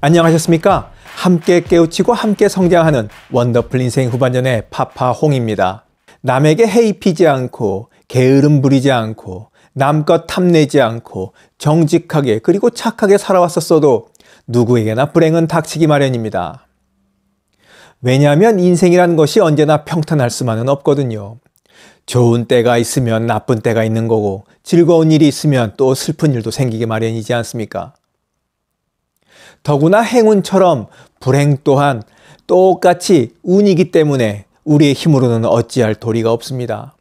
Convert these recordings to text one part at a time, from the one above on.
안녕하셨습니까? 함께 깨우치고 함께 성장하는 원더풀 인생 후반전의 파파홍입니다. 남에게 헤이피지 않고 게으름 부리지 않고 남것 탐내지 않고 정직하게 그리고 착하게 살아왔었어도 누구에게나 불행은 닥치기 마련입니다. 왜냐하면 인생이란 것이 언제나 평탄할 수만은 없거든요. 좋은 때가 있으면 나쁜 때가 있는 거고 즐거운 일이 있으면 또 슬픈 일도 생기기 마련이지 않습니까? 더구나 행운처럼 불행 또한 똑같이 운이기 때문에 우리의 힘으로는 어찌할 도리가 없습니다.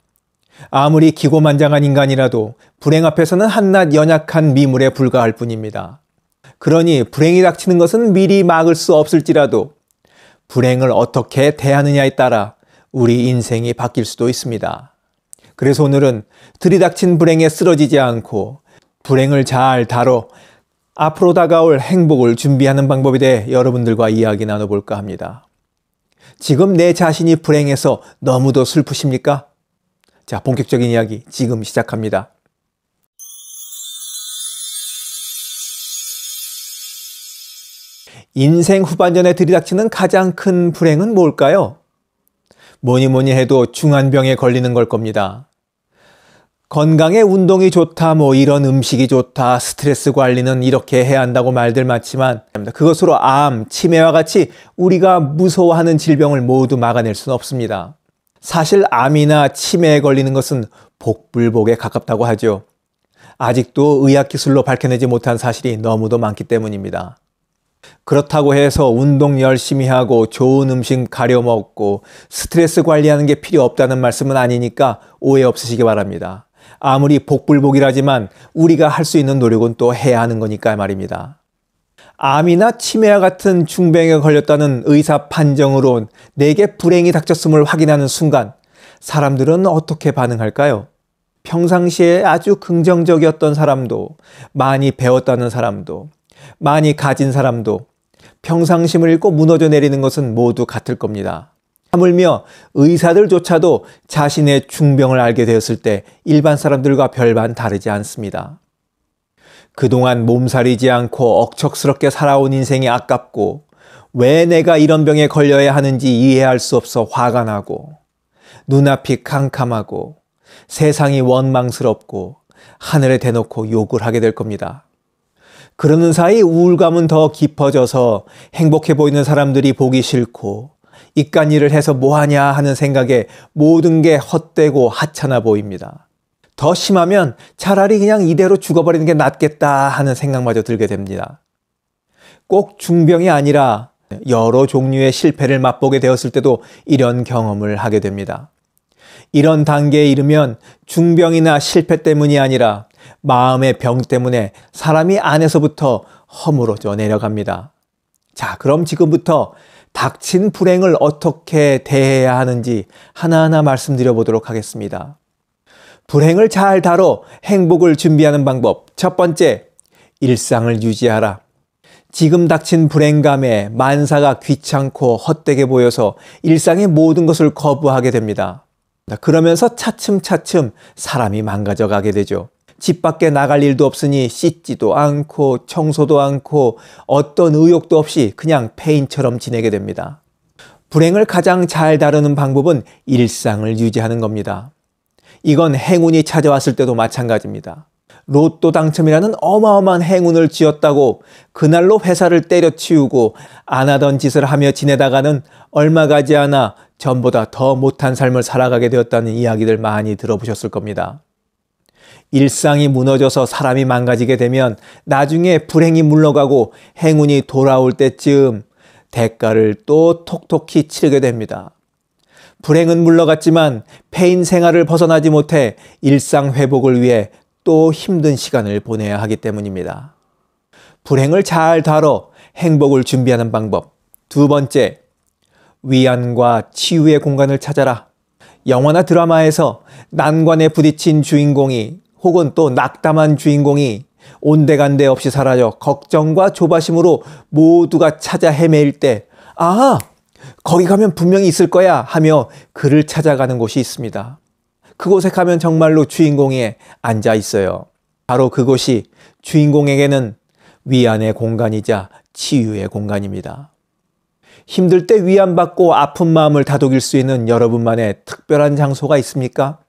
아무리 기고만장한 인간이라도 불행 앞에서는 한낱 연약한 미물에 불과할 뿐입니다. 그러니 불행이 닥치는 것은 미리 막을 수 없을지라도 불행을 어떻게 대하느냐에 따라 우리 인생이 바뀔 수도 있습니다. 그래서 오늘은 들이닥친 불행에 쓰러지지 않고 불행을 잘 다뤄 앞으로 다가올 행복을 준비하는 방법에 대해 여러분들과 이야기 나눠볼까 합니다. 지금 내 자신이 불행해서 너무도 슬프십니까? 자, 본격적인 이야기 지금 시작합니다. 인생 후반전에 들이닥치는 가장 큰 불행은 뭘까요? 뭐니 뭐니 해도 중한병에 걸리는 걸 겁니다. 건강에 운동이 좋다, 뭐 이런 음식이 좋다, 스트레스 관리는 이렇게 해야 한다고 말들 많지만 그것으로 암, 치매와 같이 우리가 무서워하는 질병을 모두 막아낼 수는 없습니다. 사실 암이나 치매에 걸리는 것은 복불복에 가깝다고 하죠. 아직도 의학기술로 밝혀내지 못한 사실이 너무도 많기 때문입니다. 그렇다고 해서 운동 열심히 하고 좋은 음식 가려 먹고 스트레스 관리하는 게 필요 없다는 말씀은 아니니까 오해 없으시기 바랍니다. 아무리 복불복이라지만 우리가 할 수 있는 노력은 또 해야 하는 거니까 말입니다. 암이나 치매와 같은 중병에 걸렸다는 의사 판정으로 내게 불행이 닥쳤음을 확인하는 순간 사람들은 어떻게 반응할까요? 평상시에 아주 긍정적이었던 사람도 많이 배웠다는 사람도 많이 가진 사람도 평상심을 잃고 무너져 내리는 것은 모두 같을 겁니다. 하물며 의사들조차도 자신의 중병을 알게 되었을 때 일반 사람들과 별반 다르지 않습니다. 그동안 몸살이지 않고 억척스럽게 살아온 인생이 아깝고 왜 내가 이런 병에 걸려야 하는지 이해할 수 없어 화가 나고 눈앞이 캄캄하고 세상이 원망스럽고 하늘에 대놓고 욕을 하게 될 겁니다. 그러는 사이 우울감은 더 깊어져서 행복해 보이는 사람들이 보기 싫고 이깟 일을 해서 뭐하냐 하는 생각에 모든 게 헛되고 하찮아 보입니다. 더 심하면 차라리 그냥 이대로 죽어버리는 게 낫겠다 하는 생각마저 들게 됩니다. 꼭 중병이 아니라 여러 종류의 실패를 맛보게 되었을 때도 이런 경험을 하게 됩니다. 이런 단계에 이르면 중병이나 실패 때문이 아니라 마음의 병 때문에 사람이 안에서부터 허물어져 내려갑니다. 자, 그럼 지금부터 닥친 불행을 어떻게 대해야 하는지 하나하나 말씀드려 보도록 하겠습니다. 불행을 잘 다뤄 행복을 준비하는 방법. 첫 번째, 일상을 유지하라. 지금 닥친 불행감에 만사가 귀찮고 헛되게 보여서 일상의 모든 것을 거부하게 됩니다. 그러면서 차츰차츰 사람이 망가져 가게 되죠. 집 밖에 나갈 일도 없으니 씻지도 않고 청소도 않고 어떤 의욕도 없이 그냥 폐인처럼 지내게 됩니다. 불행을 가장 잘 다루는 방법은 일상을 유지하는 겁니다. 이건 행운이 찾아왔을 때도 마찬가지입니다. 로또 당첨이라는 어마어마한 행운을 쥐었다고 그날로 회사를 때려치우고 안 하던 짓을 하며 지내다가는 얼마 가지 않아 전보다 더 못한 삶을 살아가게 되었다는 이야기들 많이 들어보셨을 겁니다. 일상이 무너져서 사람이 망가지게 되면 나중에 불행이 물러가고 행운이 돌아올 때쯤 대가를 또 톡톡히 치르게 됩니다. 불행은 물러갔지만 폐인 생활을 벗어나지 못해 일상 회복을 위해 또 힘든 시간을 보내야 하기 때문입니다. 불행을 잘 다뤄 행복을 준비하는 방법. 두 번째, 위안과 치유의 공간을 찾아라. 영화나 드라마에서 난관에 부딪힌 주인공이 혹은 또 낙담한 주인공이 온데간데 없이 사라져 걱정과 조바심으로 모두가 찾아 헤매일 때, 아, 거기 가면 분명히 있을 거야 하며 그를 찾아가는 곳이 있습니다. 그곳에 가면 정말로 주인공이 앉아 있어요. 바로 그곳이 주인공에게는 위안의 공간이자 치유의 공간입니다. 힘들 때 위안받고 아픈 마음을 다독일 수 있는 여러분만의 특별한 장소가 있습니까?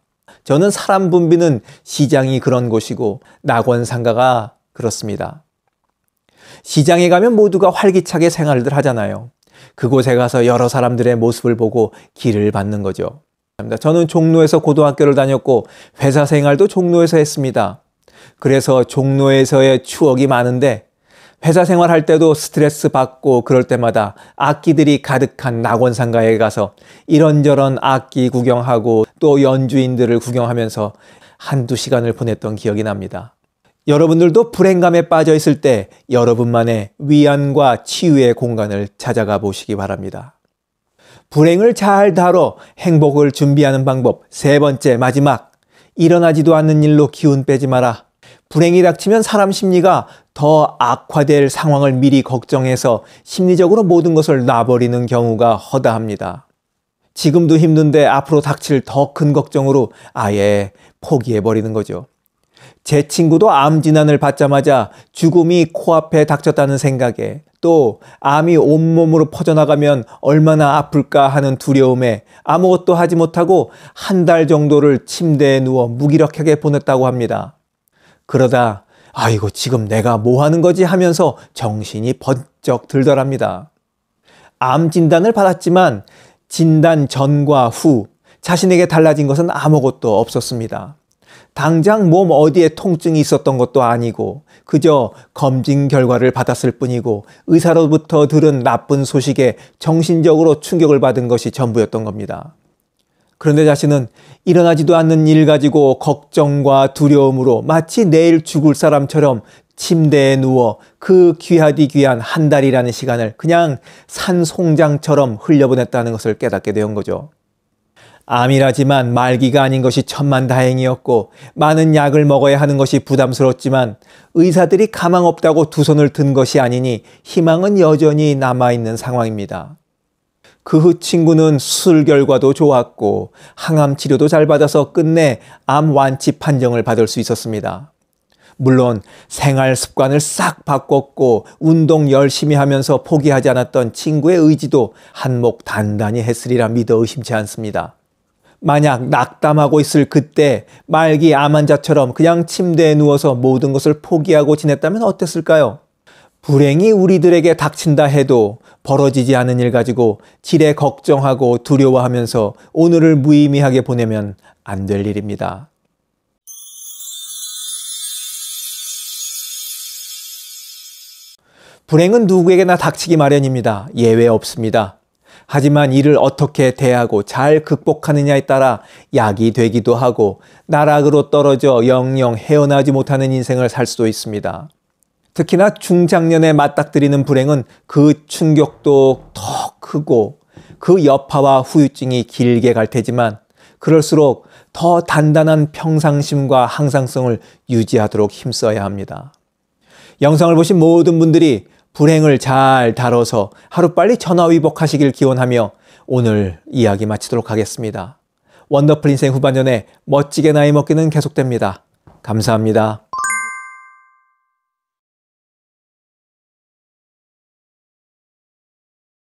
저는 사람 붐비는 시장이 그런 곳이고 낙원 상가가 그렇습니다. 시장에 가면 모두가 활기차게 생활들 하잖아요. 그곳에 가서 여러 사람들의 모습을 보고 길을 받는 거죠. 저는 종로에서 고등학교를 다녔고 회사 생활도 종로에서 했습니다. 그래서 종로에서의 추억이 많은데 회사 생활할 때도 스트레스 받고 그럴 때마다 악기들이 가득한 낙원상가에 가서 이런저런 악기 구경하고 또 연주인들을 구경하면서 한두 시간을 보냈던 기억이 납니다. 여러분들도 불행감에 빠져 있을 때 여러분만의 위안과 치유의 공간을 찾아가 보시기 바랍니다. 불행을 잘 다뤄 행복을 준비하는 방법 세 번째 마지막 일어나지도 않는 일로 기운 빼지 마라. 불행이 닥치면 사람 심리가 더 악화될 상황을 미리 걱정해서 심리적으로 모든 것을 놔버리는 경우가 허다합니다. 지금도 힘든데 앞으로 닥칠 더 큰 걱정으로 아예 포기해버리는 거죠. 제 친구도 암 진단을 받자마자 죽음이 코앞에 닥쳤다는 생각에 또 암이 온몸으로 퍼져나가면 얼마나 아플까 하는 두려움에 아무것도 하지 못하고 한 달 정도를 침대에 누워 무기력하게 보냈다고 합니다. 그러다 아이고 지금 내가 뭐 하는 거지 하면서 정신이 번쩍 들더랍니다. 암 진단을 받았지만 진단 전과 후 자신에게 달라진 것은 아무것도 없었습니다. 당장 몸 어디에 통증이 있었던 것도 아니고 그저 검진 결과를 받았을 뿐이고 의사로부터 들은 나쁜 소식에 정신적으로 충격을 받은 것이 전부였던 겁니다. 그런데 자신은 일어나지도 않는 일 가지고 걱정과 두려움으로 마치 내일 죽을 사람처럼 침대에 누워 그 귀하디 귀한 한 달이라는 시간을 그냥 산송장처럼 흘려보냈다는 것을 깨닫게 된 거죠. 암이라지만 말기가 아닌 것이 천만 다행이었고 많은 약을 먹어야 하는 것이 부담스럽지만 의사들이 가망 없다고 두 손을 든 것이 아니니 희망은 여전히 남아있는 상황입니다. 그후 친구는 수술 결과도 좋았고 항암 치료도 잘 받아서 끝내 암 완치 판정을 받을 수 있었습니다. 물론 생활 습관을 싹 바꿨고 운동 열심히 하면서 포기하지 않았던 친구의 의지도 한몫 단단히 했으리라 믿어 의심치 않습니다. 만약 낙담하고 있을 그때 말기 암 환자처럼 그냥 침대에 누워서 모든 것을 포기하고 지냈다면 어땠을까요? 불행이 우리들에게 닥친다 해도 벌어지지 않은 일 가지고 지레 걱정하고 두려워하면서 오늘을 무의미하게 보내면 안 될 일입니다. 불행은 누구에게나 닥치기 마련입니다. 예외 없습니다. 하지만 이를 어떻게 대하고 잘 극복하느냐에 따라 약이 되기도 하고 나락으로 떨어져 영영 헤어나지 못하는 인생을 살 수도 있습니다. 특히나 중장년에 맞닥뜨리는 불행은 그 충격도 더 크고 그 여파와 후유증이 길게 갈 테지만 그럴수록 더 단단한 평상심과 항상성을 유지하도록 힘써야 합니다. 영상을 보신 모든 분들이 불행을 잘 다뤄서 하루빨리 전화위복하시길 기원하며 오늘 이야기 마치도록 하겠습니다. 원더풀 인생 후반전에 멋지게 나이 먹기는 계속됩니다. 감사합니다.